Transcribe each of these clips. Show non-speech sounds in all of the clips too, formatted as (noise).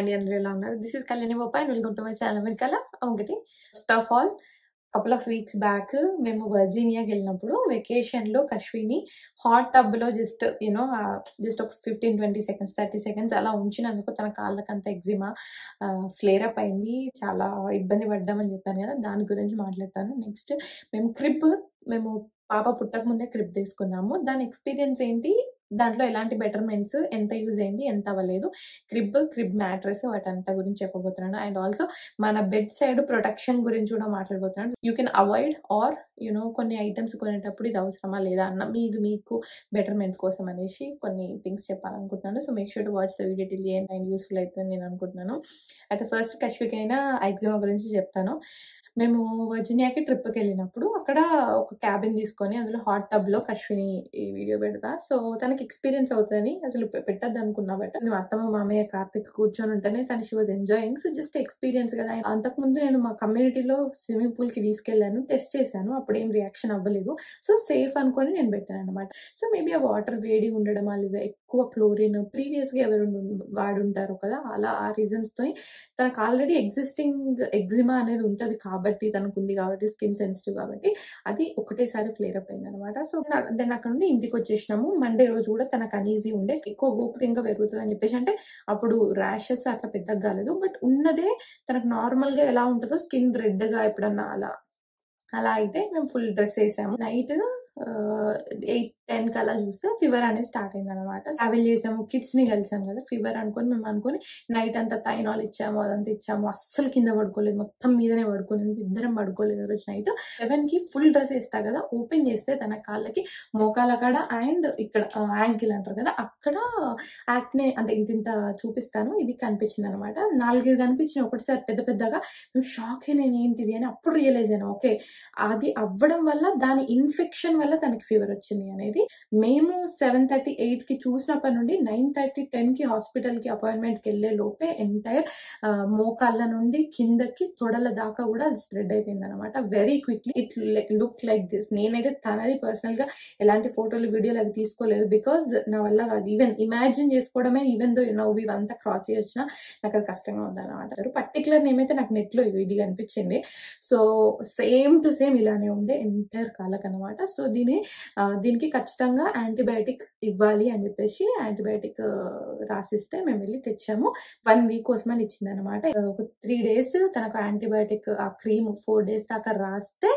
And అందరూ ఎలా ఉన్నారు? This is Kalyani Boppa and welcome to my channel వెనకాల ఒకటి first of all couple of weeks back మేము వర్జీనియాకి వెళ్ళినప్పుడు వెకేషన్లో కశ్విని హాట్ టబ్లో జస్ట్ యూనో జస్ట్ ఒక fifteen twenty seconds thirty seconds అలా ఉంచినందుకు తన కాళ్ళకంత ఎగ్జిమా ఫ్లేర్ అప్ అయింది. చాలా ఇబ్బంది పడ్డామని చెప్పాను కదా దాని గురించి మాట్లాడతాను. నెక్స్ట్ మేము క్రిప్ మేము పాప పుట్టక ముందే క్రిప్ తీసుకున్నాము. దాని ఎక్స్పీరియన్స్ ఏంటి? దాంట్లో ఎలాంటి బెటర్మెంట్స్ ఎంత యూజ్ అయింది ఎంత అవ్వలేదు. క్రిబ్ క్రిబ్ మ్యాట్రెస్ వాటంతా గురించి చెప్పబోతున్నాను. అండ్ ఆల్సో మన బెడ్ సైడ్ ప్రొటెక్షన్ గురించి కూడా మాట్లాడబోతున్నాను. You can avoid or you know కొన్ని ఐటమ్స్ కొనేటప్పుడు ఇది అవసరమా లేదా అన్న మీరు మీకు బెటర్మెంట్ కోసం అనేసి కొన్ని థింగ్స్ చెప్పాలనుకుంటున్నాను. So make sure to watch the video till end useful అవుతుంది నేను అనుకుంటున్నాను. అయితే ఫస్ట్ కశ్విక్ అయినా ఎగ్జామ్ గురించి చెప్తాను. మేము వర్జీనియాకి ట్రిప్కి వెళ్ళినప్పుడు అక్కడ ఒక క్యాబిన్ తీసుకొని అందులో హాట్ టబ్లో కశ్విని ఈ వీడియో పెడతా. సో తనకి ఎక్స్పీరియన్స్ అవుతుందని అసలు పెట్టద్దు అనుకున్నా బట్ నేను అత్తమ్మ మామయ్య కార్తిక్ కూర్చొని ఉంటేనే తను she was enjoying so just experience కదా. అంతకుముందు నేను మా కమ్యూనిటీలో స్విమ్మింగ్ పూల్కి తీసుకెళ్ళాను టెస్ట్ చేశాను. అప్పుడు ఏం రియాక్షన్ అవ్వలేదు. సో సేఫ్ అనుకొని నేను పెట్టాను అనమాట సో మేబీ ఆ వాటర్ వేడి ఉండడమా లేదా ఎక్కువ క్లోరిన్ ప్రీవియస్గా ఎవరు వాడుంటారు కదా అలా ఆ రీజన్స్తో తనకు ఆల్రెడీ ఎగ్జిస్టింగ్ ఎగ్జిమా అనేది ఉంటుంది కాబట్టి తనకు ఉంది కాబట్టి స్కిన్ సెన్సిటివ్ కాబట్టి అది ఒకటేసారి ఫ్లేర్ అప్ అయింది అనమాట సో దెన్ అక్కడ నుండి ఇంటికి వచ్చేసినాము. మండే రోజు కూడా తనకు అనీజీ ఉండే ఎక్కువ గోపురు ఇంకా పెరుగుతుంది అని చెప్పేసి అంటే అప్పుడు ర్యాషెస్ అట్లా పెద్దగా కాలేదు. బట్ ఉన్నదే తనకు నార్మల్గా ఎలా ఉంటుందో స్కిన్ రెడ్గా ఎప్పుడన్నా అలా అలా అయితే మేము ఫుల్ డ్రెస్ వేసాము. నైట్ ఎయిట్ టెన్కి అలా చూస్తే ఫీవర్ అనేది స్టార్ట్ అయింది అనమాట ట్రావెల్ చేసాము కిడ్స్ని కలిసాము కదా ఫీవర్ అనుకొని మేము అనుకుని నైట్ అంతా తైనాల్ ఇచ్చాము అదంతా ఇచ్చాము. అస్సలు కింద పడుకోలేదు మొత్తం మీదనే పడుకోలేదు ఇద్దరం పడుకోలేదు రోజు నైట్. సెవెన్కి ఫుల్ డ్రెస్ వేస్తా కదా ఓపెన్ చేస్తే తన కాళ్ళకి మోకాల కాడ అండ్ ఇక్కడ యాంకిల్ అంటారు కదా అక్కడ యాక్నే అంటే ఇంత ఇంత చూపిస్తాను ఇది కనిపించింది అనమాట నాలుగైదు కనిపించిన ఒకటిసారి పెద్ద పెద్దగా. మేము షాక్ అయినా ఏంటిది అని అప్పుడు రియలైజ్ అయినా ఓకే అది అవ్వడం వల్ల దాని ఇన్ఫెక్షన్ వల్ల తనకి ఫీవర్ వచ్చింది అనేది మేము సెవెన్ థర్టీ ఎయిట్కి చూసినప్పటి నుండి నైన్ థర్టీ టెన్కి హాస్పిటల్కి అపాయింట్మెంట్కి వెళ్ళే లోపే ఎంటైర్ మోకాళ్ళ నుండి కిందకి తొడల దాకా కూడా అది స్ప్రెడ్ అయిపోయింది అనమాట very quickly it look like this నేనైతే తనది పర్సనల్గా ఎలాంటి ఫోటోలు వీడియోలు అవి తీసుకోలేదు బికాజ్ నా వల్ల కాదు. ఈవెన్ ఇమాజిన్ చేసుకోవడమే ఈవెన్ దో నవ్వు ఇవంతా క్రాస్ చేసినా నాకు అది కష్టంగా ఉందన్నమాట. పర్టికులర్ అయితే నాకు నెట్లో ఇది కనిపించింది సో సేమ్ టు సేమ్ ఇలానే ఉండే ఎంటైర్ కాలక్ అనమాట సో దీని దీనికి ఖచ్చితంగా ఖచ్చితంగా యాంటీబయాటిక్ ఇవ్వాలి అని చెప్పేసి యాంటీబయాటిక్ రాసిస్తే మేము వెళ్ళి తెచ్చాము. వన్ వీక్ కోసమని అని ఇచ్చింది అనమాట ఒక త్రీ డేస్ తనకు యాంటీబయాటిక్ ఆ క్రీమ్ ఫోర్ డేస్ దాకా రాస్తే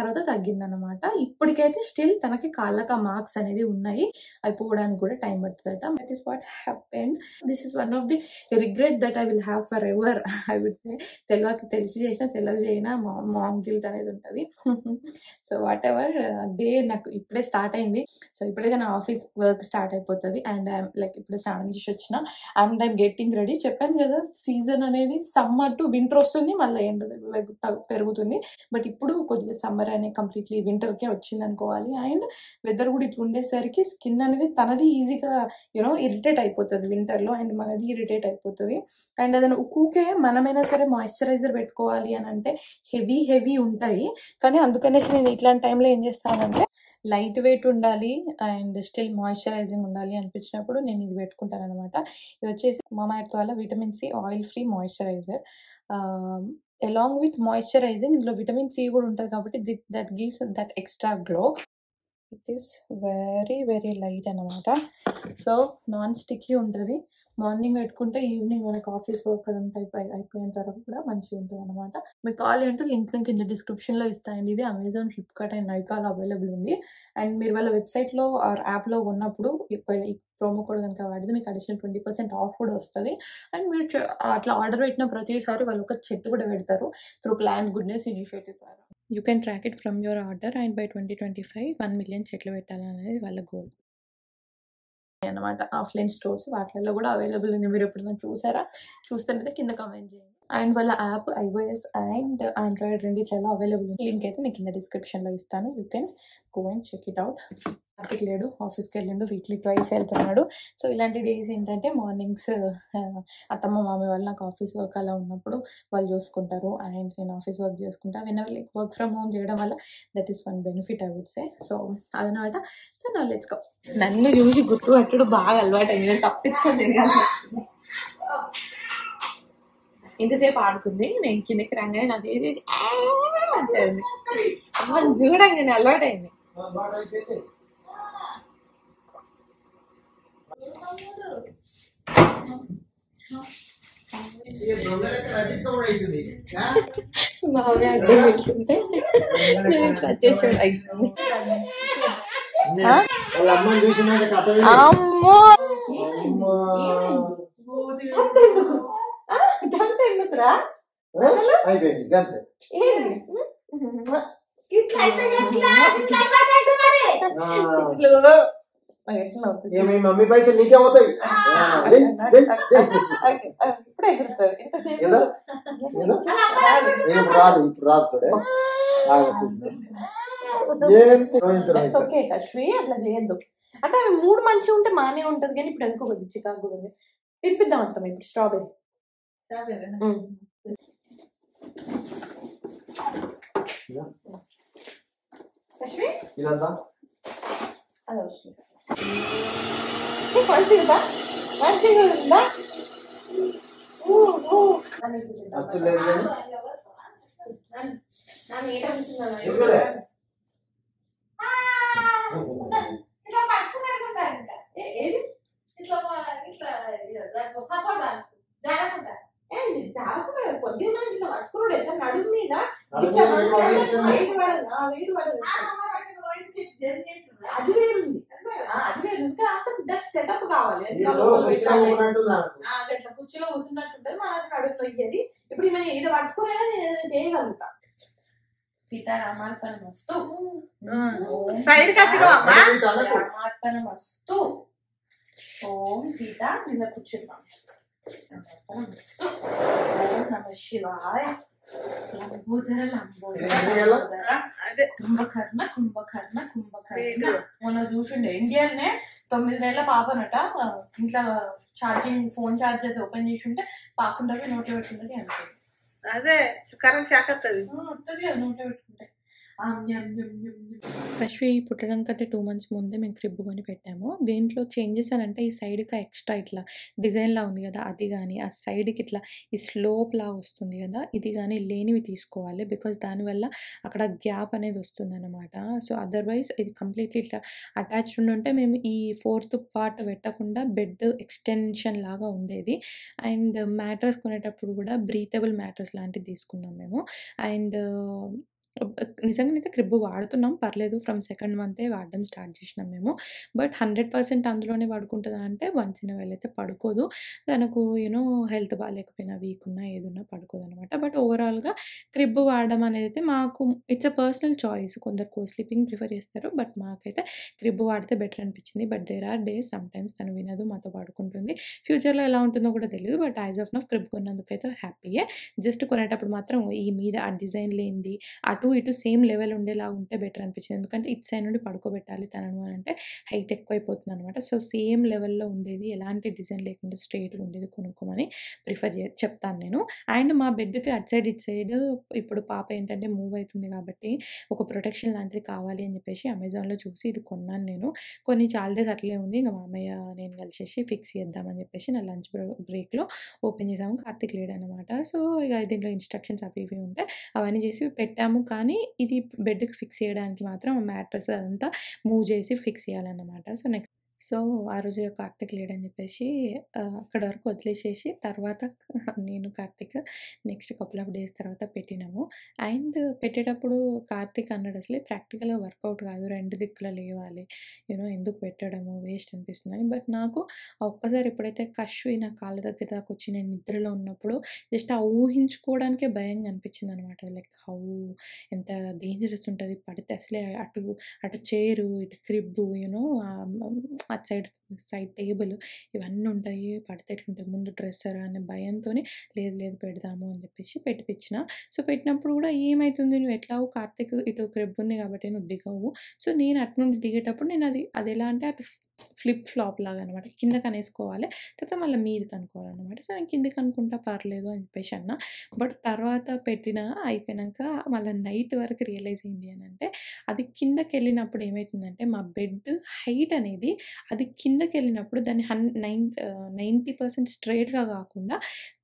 తర్వాత తగ్గిందనమాట ఇప్పటికైతే స్టిల్ తనకి కాళ్ళక మార్క్స్ అనేది ఉన్నాయి. అవి పోవడానికి కూడా time పడుతుందట. That is what happened this is one of the regret that I will have forever I would say తెలియక తెలిసి చేసినా తెలియక చేయినా మామ్ గిల్ట్ అనేది ఉంటుంది. సో వాట్ ఎవర్ డే నాకు ఇప్పుడే స్టార్ట్ అయింది. సో ఇప్పుడైతే నా ఆఫీస్ వర్క్ స్టార్ట్ అయిపోతుంది. అండ్ ఐఎమ్ లైక్ ఇప్పుడు స్నానం చేసి వచ్చిన. అండ్ ఐమ్ గెట్టింగ్ రెడీ చెప్పాను కదా సీజన్ అనేది సమ్మర్ టు వింటర్ వస్తుంది. మళ్ళీ ఎండ పెరుగుతుంది. బట్ ఇప్పుడు కొద్దిగా సమ్మర్ అనే కంప్లీట్లీ వింటర్కే వచ్చింది అనుకోవాలి అండ్ వెదర్ కూడా ఇట్లా ఉండేసరికి స్కిన్ అనేది తనది ఈజీగా యూనో ఇరిటేట్ అయిపోతుంది వింటర్లో అండ్ మనది ఇరిటేట్ అయిపోతుంది. అండ్ అదన ఉక్కుకే మనమైనా సరే మాయిశ్చరైజర్ పెట్టుకోవాలి అని అంటే హెవీ హెవీ ఉంటాయి. కానీ అందుకనేసి నేను ఇట్లాంటి టైంలో ఏం చేస్తానంటే లైట్ వెయిట్ ఉండాలి అండ్ స్టిల్ మాయిశ్చరైజింగ్ ఉండాలి అనిపించినప్పుడు నేను ఇది పెట్టుకుంటాను అనమాట ఇది వచ్చేసి మామా ఎర్త్ వాళ్ళ vitamin C oil free moisturizer along with moisturizing ఇందులో విటమిన్ సి కూడా ఉంటుంది కాబట్టి that gives that extra glow it is very very light అనమాట సో నాన్ స్టిక్కీ ఉంటుంది. మార్నింగ్ పెట్టుకుంటే ఈవినింగ్ మనకు ఆఫీస్ వర్క్ అదంతా అయిపోయి అయిపోయిన తర్వాత కూడా మంచిగా ఉంటుంది అనమాట మీకు కావాలి అంటే లింక్ లింక్ కింద డిస్క్రిప్షన్లో ఇస్తాయండి. ఇది అమెజాన్ ఫ్లిప్కార్ట్ అండ్ నైకాలో అవైలబుల్ ఉంది. అండ్ మీరు వాళ్ళ వెబ్సైట్లో ఆర్ యాప్లో ఉన్నప్పుడు ఈ ప్రోమో కోడ్ కనుక వాడితే మీకు అడిషనల్ ట్వంటీ పర్సెంట్ ఆఫ్ కూడా వస్తుంది. అండ్ మీరు అట్లా ఆర్డర్ పెట్టిన ప్రతిసారి వాళ్ళు ఒక చెట్టు కూడా పెడతారు త్రూ ప్లాన్ గుడ్నెస్ ఇనిషియేటివ్ ద్వారా. You can track it from your order and by twenty twenty five one million చెట్లు పెట్టాలనేది వాళ్ళ గోల్ అనమాట ఆఫ్లైన్ స్టోర్స్ వాటిల్లో కూడా అవైలబుల్ ఉంది మీరు ఎప్పుడైనా చూసారా? చూస్తే కింద కామెంట్ చేయండి. అండ్ వాళ్ళ యాప్ ఐఓఎస్ అండ్ ఆండ్రాయిడ్ రెండిట్లలో అవైలబుల్ ఉంది. లింక్ అయితే నేను కింద డిస్క్రిప్షన్లో ఇస్తాను. You can go and check it out Karthik లేడు ఆఫీస్కి వెళ్ళిండు వీక్లీ ట్వైస్ వెళ్తున్నాడు. సో ఇలాంటి డేస్ ఏంటంటే మార్నింగ్స్ అత్తమ్మ మామి వాళ్ళు నాకు ఆఫీస్ వర్క్ అలా ఉన్నప్పుడు వాళ్ళు చూసుకుంటారు. అండ్ నేను ఆఫీస్ వర్క్ చేసుకుంటా. When like work from home చేయడం వల్ల that is one benefit I would say so అదనమాట. సో నా లెట్స్ గో నన్ను చూసి గుర్తు పట్టుడు బాగా అలవాటు అయింది తప్పించుకొని తిరగాల్సి వస్తుంది ఇంతసేపు ఆడుకుంది నేను కిందకి రాగానే నాకు చేసి అంటుంది. అమ్మ చూడంగానే అలవాటైంది. మామయ్య అడ్డం పెట్టుకుంటే నేను ఇట్లా చేసాడు అయిపోయింది వాళ్ళ అమ్మని చూసినాక కథ విని, అమ్మో! అయిపోయింది మీ మమ్మీ పైసలు నీకే లే, లే. ఇప్పుడే రాదు. రాదు చూడే. ఓకే అట్లా చేయొద్దు. అంటే అవి మూడు మంచిగా ఉంటే మానే ఉంటది కానీ ఇప్పుడు ఎందుకో కొద్ది చికాకు కూడా ఉంది. తినిపిద్దాం అత్తమ్మ ఇప్పుడు స్ట్రాబెరీ కశ్వి ఇదంతా అది అవసరం మంచిగా మంచిగా ఉందా ఊ, ఊ. అచ్చు లేదు కానీ నన్ను ఏట కూర్చున్నాను. ఎందుకులే? ఇట్లా పట్టుకున్నారు ఉంటారు ఇంకా. ఏ- ఏది? ఇట్లా ఇట్లా దానికి సపోర్ట్ జాగ్రత్త ఏంది? జాగ్రత్తగా కొద్దిగా మనం ఇట్లా పట్టుకున్నాడు ఎంత నడుము మీద నడుము ఇట్లా మీద పట్టుకుంటే పట్టుకుంటే వేడి పడదు. ఆ, వేడి పడదు. అది వేరుంది. అది వేరు. ఇంకా అంత దానికి సెటప్ కావాలి. అట్లా కుర్చీలో కూర్చున్నట్టు ఉంటుంది మనకు నడుము నొయ్యేది ఇప్పుడు ఈమె ఇది పట్టుకునే నేను ఏదైనా చేయగలుగుతా. సీతారామార్పణ వస్తు సైడ్ కచ్చినావు అమ్మా అటు ఇటు అనకు. రామార్పణ వస్తు ఓం సీత నిన్న కూర్చున్నాం. నమ శివాయ. కుంభకర్ణ కుంభకర్ణ కుంభకర్ణ. మొన్న చూసిండే ఇండియన్ నే తొమ్మిది నెలల పాపనట. ఇంట్లో ఛార్జింగ్ ఫోన్ ఛార్జర్ ఓపెన్ చేసి ఉంటే పాకుంటే నోట్లో పెట్టుకుంటే అనుకుంది అదే కరెంట్ షాక్ వస్తుంది అది నోట్లో పెట్టుకుంటే. కశ్వి పుట్టడానికంటే టూ మంత్స్ ముందే మేము క్రిబ్ కొని పెట్టాము. దీంట్లో చేంజెస్ అని అంటే ఈ సైడ్కి ఎక్స్ట్రా ఇట్లా డిజైన్లా ఉంది కదా అది కానీ ఆ సైడ్కి ఇట్లా ఈ స్లోప్ లా వస్తుంది కదా ఇది కానీ లేనివి తీసుకోవాలి బికాస్ దానివల్ల అక్కడ గ్యాప్ అనేది వస్తుంది అనమాట సో అదర్వైజ్ ఇది కంప్లీట్లీ ఇట్లా అటాచ్డ్ ఉండి ఉంటే మేము ఈ ఫోర్త్ పార్ట్ పెట్టకుండా బెడ్ ఎక్స్టెన్షన్ లాగా ఉండేది. అండ్ మ్యాట్రస్ కొనేటప్పుడు కూడా బ్రీతబుల్ మ్యాట్రస్ లాంటివి తీసుకున్నాం మేము. అండ్ నిజంగానైతే క్రిబ్ వాడుతున్నాం పర్లేదు. ఫ్రమ్ సెకండ్ మంతే వాడడం స్టార్ట్ చేసినాం మేము. బట్ హండ్రెడ్ పర్సెంట్ అందులోనే పడుకుంటుందా అంటే వన్స్ ఇన్ అయితే పడుకోదు. తనకు యూనో హెల్త్ బాగాలేకపోయినా వీక్ ఉన్నా ఏదున్నా పడుకోదు అనమాట బట్ ఓవరాల్గా క్రిబ్ వాడడం అనేది అయితే మాకు ఇట్స్ అ పర్సనల్ చాయిస్. కొందరు కో స్లీపింగ్ ప్రిఫర్ చేస్తారు. బట్ మాకైతే క్రిబ్ వాడితే బెటర్ అనిపించింది. But there are days sometimes తను వినదు మాతో పడుకుంటుంది. ఫ్యూచర్లో ఎలా ఉంటుందో కూడా తెలియదు బట్ యాజ్ ఆఫ్ నా క్రిబ్ కొన్నందుకైతే హ్యాపీయే. జస్ట్ కొనేటప్పుడు మాత్రం ఈ మీద ఆ డిజైన్ లేనిది అటు ఇటు సేమ్ లెవెల్ ఉండేలా ఉంటే బెటర్ అనిపించింది. ఎందుకంటే ఇటు సైడ్ నుండి పడుకోబెట్టాలి తనను అని అంటే హైట్ ఎక్కువైపోతుంది అనమాట సో సేమ్ లెవెల్లో ఉండేది. ఎలాంటి డిజైన్ లేకుండా స్ట్రైట్గా ఉండేది కొనుక్కోమని ప్రిఫర్ చే చెప్తాను నేను. అండ్ మా బెడ్కి అటు సైడ్ ఇటు సైడ్ ఇప్పుడు పాప ఏంటంటే మూవ్ అవుతుంది కాబట్టి ఒక ప్రొటెక్షన్ లాంటిది కావాలి అని చెప్పేసి అమెజాన్లో చూసి ఇది కొన్నాను నేను. కొన్ని చాలా డేస్ అట్లే ఉంది. ఇంకా మామయ్య నేను కలిసేసి ఫిక్స్ చేద్దామని చెప్పేసి నా లంచ్ బ్రేక్లో ఓపెన్ చేసాము కార్తీక్ లేడు అనమాట సో ఇక దీంట్లో ఇన్స్ట్రక్షన్స్ అవి ఇవి ఉంటాయి అవన్నీ చేసి పెట్టాము. కానీ కానీ ఇది బెడ్కి ఫిక్స్ చేయడానికి మాత్రం మ్యాట్రస్ అదంతా మూవ్ చేసి ఫిక్స్ చేయాలన్నమాట. సో నెక్స్ట్ సో ఆ రోజు కార్తిక్ లేడని చెప్పేసి అక్కడ వరకు వదిలేసేసి తర్వాత (laughs) నేను Karthik next couple of days తర్వాత పెట్టినాము. అండ్ పెట్టేటప్పుడు కార్తీక్ అన్నాడు అసలు ప్రాక్టికల్గా వర్కౌట్ కాదు రెండు దిక్కుల లేవాలి. యూనో ఎందుకు పెట్టడము వేస్ట్ అనిపిస్తుందని బట్ నాకు ఒక్కసారి ఎప్పుడైతే కష్వి నా కాళ్ళ దగ్గర దాకా వచ్చి నేను నిద్రలో ఉన్నప్పుడు జస్ట్ ఆ ఊహించుకోవడానికే భయంగా అనిపించింది అనమాట లైక్ హౌ ఎంత డేంజరస్ ఉంటుంది పడితే అసలే అటు అటు చేరు ఇటు క్రిబ్బు యూనో అటు సైడ్ సైడ్ టేబుల్ ఇవన్నీ ఉంటాయి. పడితే ఎట్లుంటాయి ముందు డ్రెస్సర్ అనే భయంతో లేదు లేదు పెడదాము అని చెప్పేసి పెట్టిపించిన సో పెట్టినప్పుడు కూడా ఏమవుతుంది నువ్వు ఎట్లాగో కార్తీక్ ఇటు క్రిబ్ ఉంది కాబట్టి నువ్వు దిగవు. సో నేను అటు నుండి దిగేటప్పుడు నేను అది అది ఎలా అంటే అటు ఫ్లిప్ ఫ్లాప్ లాగా అనమాట కిందకి అనేసుకోవాలి తర్వాత మళ్ళీ మీదకి అనుకోవాలన్నమాట. సో నేను కిందకి అనుకుంటా పర్లేదు అని చెప్పేసి అన్న. బట్ తర్వాత పెట్టిన అయిపోయినాక మళ్ళీ నైట్ వరకు రియలైజ్ అయింది అని అంటే అది కిందకి వెళ్ళినప్పుడు ఏమవుతుందంటే మా బెడ్ హైట్ అనేది అది కిందకి వెళ్ళినప్పుడు దాన్ని హన్ నైన్ నైంటీ పర్సెంట్ స్ట్రైట్గా కాకుండా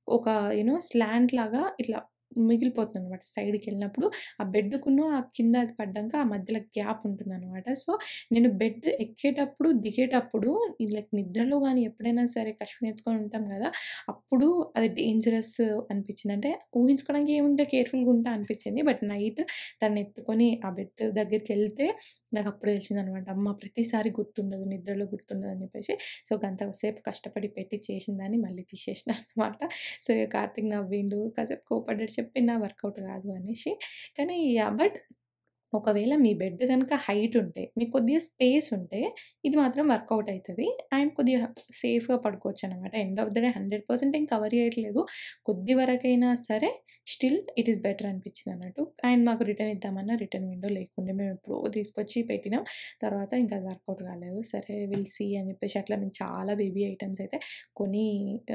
ఒక యూనో స్లాంట్ లాగా ఇట్లా మిగిలిపోతుంది అనమాట సైడ్కి వెళ్ళినప్పుడు ఆ బెడ్కును ఆ కింద అది పడ్డాక ఆ మధ్యలో గ్యాప్ ఉంటుంది అనమాట సో నేను బెడ్ ఎక్కేటప్పుడు దిగేటప్పుడు లైక్ నిద్రలో కానీ ఎప్పుడైనా సరే కష్టం ఎత్తుకొని ఉంటాం కదా అప్పుడు అది డేంజరస్ అనిపించింది. అంటే ఊహించుకోవడానికి ఏముంటే కేర్ఫుల్గా ఉంటా అనిపించింది. బట్ నైట్ దాన్ని ఎత్తుకొని ఆ బెడ్ దగ్గరికి వెళ్తే నాకు అప్పుడు తెలిసింది అనమాట అమ్మ ప్రతిసారి గుర్తుండదు నిద్రలో గుర్తుండదు అని చెప్పేసి. సో గంతసేపు కష్టపడి పెట్టి చేసిందని మళ్ళీ తీసేసిన అనమాట సో కార్తీక్ నవ్విండు కాసేపు కోపడ్డాడు చెప్పిన వర్కౌట్ కాదు అనేసి. కానీ యా బట్ ఒకవేళ మీ బెడ్ కనుక హైట్ ఉంటే మీకు కొద్దిగా స్పేస్ ఉంటే ఇది మాత్రం వర్కౌట్ అవుతుంది అండ్ కొద్దిగా సేఫ్గా పడుకోవచ్చు అనమాట end of the day hundred percent ఏం కవర్ చేయట్లేదు. కొద్ది వరకైనా సరే స్టిల్ ఇట్ ఈస్ బెటర్ అనిపించింది అన్నట్టు. అండ్ మాకు రిటర్న్ ఇద్దామన్నా రిటర్న్ విండో లేకుండే మేము ఎప్పుడో తీసుకొచ్చి పెట్టినాం. తర్వాత ఇంకా అది వర్కౌట్ కాలేదు. సరే విల్ సీ అని చెప్పేసి అట్లా మేము చాలా బేబీ ఐటమ్స్ అయితే కొని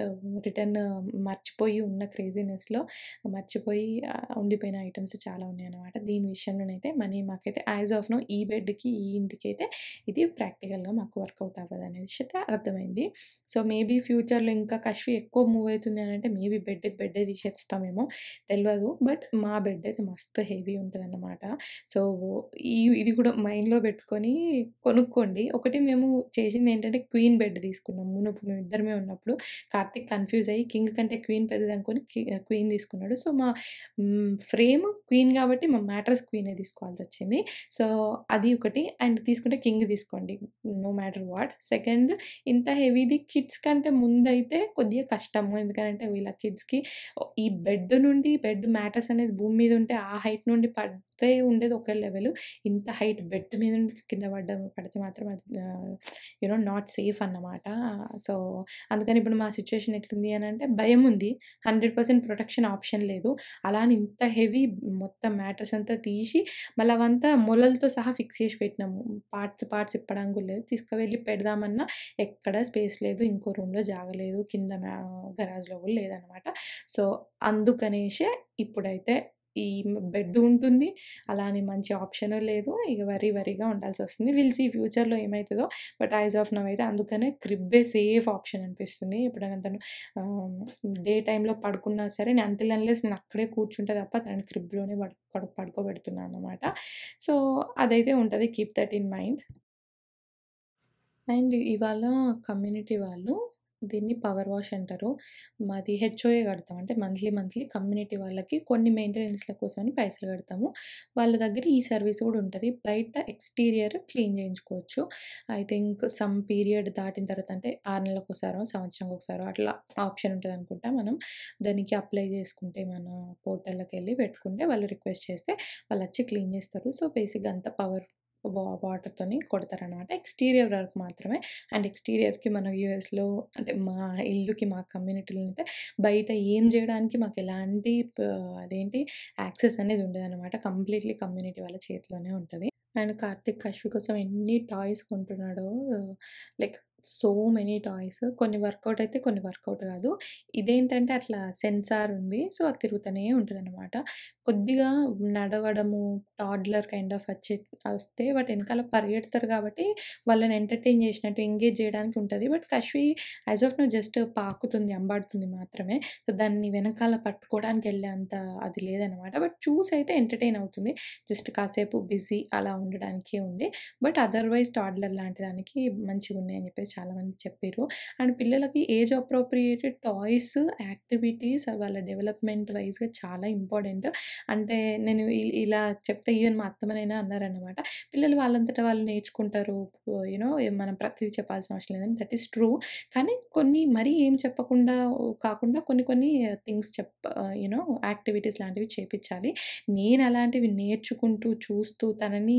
um, రిటర్న్ మర్చిపోయి ఉన్న క్రేజీనెస్లో మర్చిపోయి ఉండిపోయిన ఐటమ్స్ చాలా ఉన్నాయి అన్నమాట. దీని విషయంలోనైతే మనీ మాకైతే యాజ్ ఆఫ్ నో ఈ బెడ్కి ఈ ఇంటికి అయితే ఇది ప్రాక్టికల్గా మాకు వర్కౌట్ అవ్వదు అనే విషయం అయితే అర్థమైంది. సో మేబీ ఫ్యూచర్లో ఇంకా కష్వి ఎక్కువ మూవ్ అవుతుంది అని అంటే మేబీ బెడ్ బెడ్ తీసేస్తామేమో. తెలియదు బట్ మా బెడ్ అయితే మస్తు హెవీ ఉంటుంది అన్నమాట సో ఈ ఇది కూడా మైండ్లో పెట్టుకొని కొనుక్కోండి. ఒకటి మేము చేసింది ఏంటంటే క్వీన్ బెడ్ తీసుకున్నాం. మునుపు మేము ఇద్దరమే ఉన్నప్పుడు కార్తిక్ కన్ఫ్యూజ్ అయ్యి కింగ్ కంటే క్వీన్ పెద్దది అనుకొని క్వీన్ తీసుకున్నాడు. సో మా ఫ్రేమ్ క్వీన్ కాబట్టి మా మ్యాట్రస్ క్వీనే తీసుకోవాల్సి వచ్చింది. సో అది ఒకటి. అండ్ తీసుకుంటే కింగ్ తీసుకోండి. No matter what. సెకండ్ ఇంత హెవీది కిడ్స్ కంటే ముందైతే కొద్దిగా కష్టము. ఎందుకంటే వీళ్ళ కిడ్స్కి ఈ బెడ్ నుండి బెడ్ మ్యాటర్స్ అనేది భూమి మీద ఉంటే ఆ హైట్ నుండి పడితే ఉండేది ఒక లెవెల్. ఇంత హైట్ బెడ్ మీద నుండి కింద పడ్డ పడితే మాత్రం అది యూనో నాట్ సేఫ్ అన్నమాట. సో అందుకని ఇప్పుడు మా సిచ్యువేషన్ ఎట్లుంది అని అంటే భయం ఉంది. హండ్రెడ్ పర్సెంట్ ప్రొటెక్షన్ ఆప్షన్ లేదు. అలా అని ఇంత హెవీ మొత్తం మ్యాటర్స్ అంతా తీసి మళ్ళీ అవంతా మొలలతో సహా ఫిక్స్ చేసి పెట్టినాము. పార్ట్స్ పార్ట్స్ ఇప్పడానికి కూడా లేదు. తీసుకువెళ్ళి పెడదామన్నా ఎక్కడ స్పేస్ లేదు. ఇంకో రూమ్లో జాగలేదు. కింద గరాజ్లో కూడా లేదనమాట సో అందుకనేసి ఇప్పుడైతే ఈ బెడ్ ఉంటుంది. అలా అని మంచి ఆప్షన్ లేదు. ఇక వరి వరిగా ఉండాల్సి వస్తుంది. విల్ సీ ఫ్యూచర్లో ఏమవుతుందో బట్ ఐజ్ ఆఫ్ నవ్ అయితే అందుకనే క్రిబ్బే సేఫ్ ఆప్షన్ అనిపిస్తుంది. ఎప్పుడైనా తను డే టైంలో పడుకున్నా సరే నేను అంటిల్ అన్లెస్ నేను అక్కడే కూర్చుంటే తప్ప తను క్రిబ్లోనే పడు పడు పడుకోబెడుతున్నాను అనమాట సో అదైతే ఉంటుంది. Keep that in mind and ఇవాళ కమ్యూనిటీ వాళ్ళు దీన్ని పవర్ వాష్ అంటారు. మాది హెచ్ఓఏ కడతాం. అంటే మంత్లీ మంత్లీ కమ్యూనిటీ వాళ్ళకి కొన్ని మెయింటెనెన్స్ల కోసమని పైసలు కడతాము. వాళ్ళ దగ్గర ఈ సర్వీస్ కూడా ఉంటుంది. బయట ఎక్స్టీరియర్ క్లీన్ చేయించుకోవచ్చు. ఐ థింక్ సమ్ పీరియడ్ దాటిన తర్వాత అంటే ఆరు నెలలకు ఒకసారో సంవత్సరంకి ఒకసారో అట్లా ఆప్షన్ ఉంటుంది అనుకుంటా మనం. దానికి అప్లై చేసుకుంటే మన పోర్టల్లోకి వెళ్ళి పెట్టుకుంటే వాళ్ళు రిక్వెస్ట్ చేస్తే వాళ్ళు వచ్చి క్లీన్ చేస్తారు. సో బేసిక్గా అంత పవర్ వాటర్తోని కొడతారనమాట. ఎక్స్టీరియర్ వరకు మాత్రమే. అండ్ ఎక్స్టీరియర్కి మన యూఎస్లో అంటే మా ఇల్లుకి మా కమ్యూనిటీలో అయితే బయట ఏం చేయడానికి మాకు ఎలాంటి అదేంటి యాక్సెస్ అనేది ఉండదనమాట. కంప్లీట్లీ కమ్యూనిటీ వాళ్ళ చేతిలోనే ఉంటుంది. అండ్ కార్తిక్ కశ్వి కోసం ఎన్ని టాయ్స్ కొంటున్నాడో లైక్ సో మెనీ టాయ్స్. కొన్ని వర్కౌట్ అయితే కొన్ని వర్కౌట్ కాదు. ఇదేంటంటే అట్లా సెన్సార్ ఉంది. సో అది తిరుగుతూనే ఉంటుంది అనమాట కొద్దిగా నడవడము టాడ్లర్ కైండ్ ఆఫ్ వచ్చి వస్తే బట్ వెనకాల పరిగెడతారు కాబట్టి వాళ్ళని ఎంటర్టైన్ చేసినట్టు ఎంగేజ్ చేయడానికి ఉంటుంది. But Kashvi as of now just పాకుతుంది అంబాడుతుంది మాత్రమే. సో దాన్ని వెనకాల పట్టుకోవడానికి వెళ్ళే అంత అది లేదనమాట బట్ చూసి అయితే ఎంటర్టైన్ అవుతుంది. జస్ట్ కాసేపు బిజీ అలా ఉండడానికే ఉంది. బట్ అదర్వైజ్ టాడ్లర్ లాంటి దానికి మంచిగా ఉన్నాయని చెప్పేసి చాలామంది చెప్పారు అండ్ పిల్లలకి ఏజ్ అప్రోప్రియేటెడ్ టాయ్స్ యాక్టివిటీస్ వాళ్ళ డెవలప్మెంట్ వైజ్గా చాలా ఇంపార్టెంట్. అంటే నేను ఇలా చెప్తే ఈవెన్ మా అత్తమనైనా అన్నారన్నమాట. పిల్లలు వాళ్ళంతటా వాళ్ళు నేర్చుకుంటారు యూనో మనం ప్రతిదీ చెప్పాల్సిన అవసరం లేదని. That is true. కానీ కొన్ని మరీ ఏం చెప్పకుండా కాకుండా కొన్ని కొన్ని థింగ్స్ చెప్ యూనో యాక్టివిటీస్ లాంటివి చేపించాలి నేను అలాంటివి నేర్చుకుంటూ చూస్తూ తనని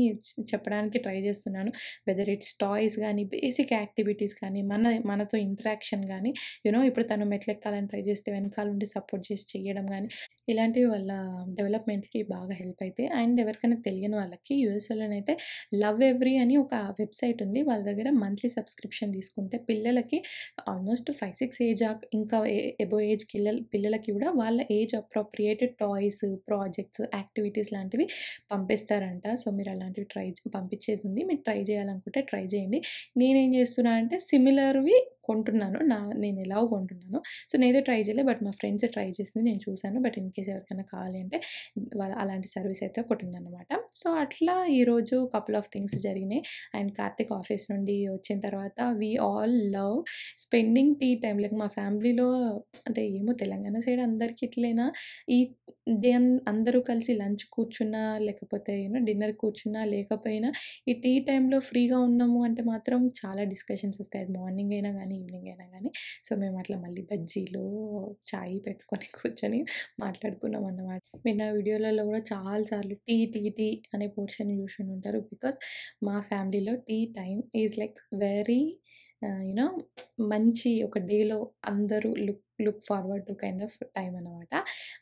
చెప్పడానికి ట్రై చేస్తున్నాను. వెదర్ ఇట్స్ టాయ్స్ కానీ బేసిక్ యాక్టివిటీస్ యాక్టివిటీస్ కానీ మన మనతో ఇంటరాక్షన్ కానీ యూనో ఇప్పుడు తను మెట్లెక్కాలని ట్రై చేస్తే వెనకాల ఉండి సపోర్ట్ చేసి చేయడం కానీ ఇలాంటివి వాళ్ళ డెవలప్మెంట్కి బాగా హెల్ప్ అవుతాయి అండ్ ఎవరికైనా తెలియని వాళ్ళకి యూఎస్ఏలోనైతే లవ్ ఎవ్రీ అని ఒక వెబ్సైట్ ఉంది. వాళ్ళ దగ్గర మంత్లీ సబ్స్క్రిప్షన్ తీసుకుంటే పిల్లలకి ఆల్మోస్ట్ ఫైవ్ సిక్స్ ఏజ్ ఇంకా ఎబో ఏజ్ పిల్లల పిల్లలకి కూడా వాళ్ళ age appropriated toys projects activities లాంటివి పంపిస్తారంట. సో మీరు అలాంటివి ట్రై పంపించేది ఉంది. మీరు ట్రై చేయాలనుకుంటే ట్రై చేయండి. నేనేం చేస్తున్నా అంటే సిమిలర్వి కొంటున్నాను. నా నేను ఎలా కొంటున్నాను. సో నేనే ట్రై చేయలేదు బట్ మా ఫ్రెండ్స్ ట్రై చేసింది నేను చూశాను. బట్ ఇన్ కేస్ ఎవరికైనా కావాలి అంటే వాళ్ళ అలాంటి సర్వీస్ అయితే ఒకటి ఉందన్నమాట సో అట్లా ఈరోజు కపుల్ ఆఫ్ థింగ్స్ జరిగినాయి. అండ్ కార్తిక్ ఆఫీస్ నుండి వచ్చిన తర్వాత we all love spending tea time like మా ఫ్యామిలీలో అంటే ఏమో తెలంగాణ సైడ్ అందరికీ ఇట్లైనా? ఈ డే అందరూ కలిసి లంచ్ కూర్చున్నా లేకపోతే యూనో డిన్నర్ కూర్చున్నా లేకపోయినా ఈ టీ టైంలో ఫ్రీగా ఉన్నాము అంటే మాత్రం చాలా డిస్కషన్స్ వస్తాయి. మార్నింగ్ అయినా కానీ ఈవినింగ్ అయినా కానీ సో మేము అట్లా మళ్ళీ బజ్జీలు చాయ్ పెట్టుకొని (laughs) కూర్చొని మాట్లాడుకున్నాం అన్నమాట. మీరు నా వీడియోలలో కూడా చాలాసార్లు టీ టీ టీ అనే పోర్షన్ చూసి ఉంటారు బికాస్ మా ఫ్యామిలీలో tea time is like very you know మంచి ఒక డేలో అందరూ look look forward to kind of time అనమాట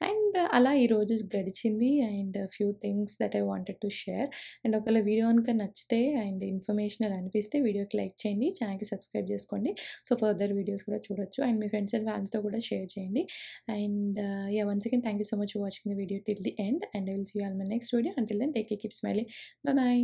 అండ్ అలా ఈరోజు గడిచింది. And few things that I wanted to share and ఒకవేళ వీడియో కనుక నచ్చితే అండ్ ఇన్ఫర్మేషనల్ అనిపిస్తే వీడియోకి లైక్ చేయండి. ఛానల్కి సబ్స్క్రైబ్ చేసుకోండి. సో ఫర్దర్ వీడియోస్ కూడా చూడొచ్చు. అండ్ మీ ఫ్రెండ్స్ అండ్ ఫ్యామిలీతో కూడా షేర్ చేయండి. And ya once again thank you so much for watching the video till the end and I will see all my next video until then take keep smiling bye